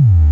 you